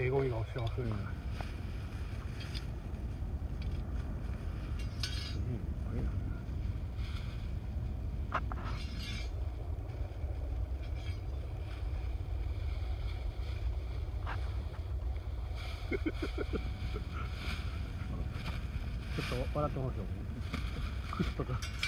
英語が落ちてます。ね、ちょっと笑ってますよ。ク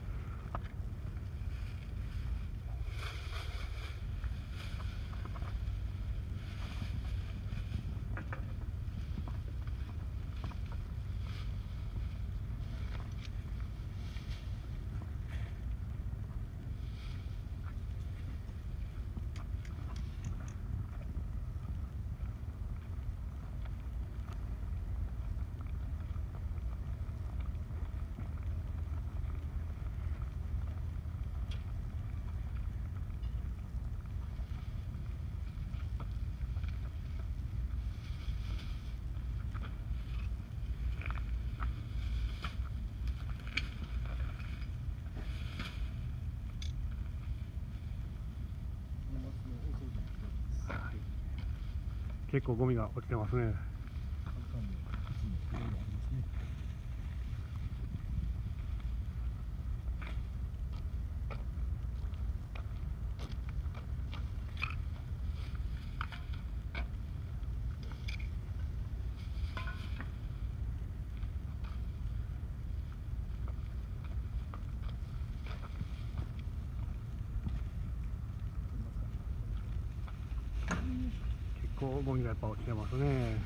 結構ゴミが落ちてますね。結構ゴミがやっぱ落ちてますね。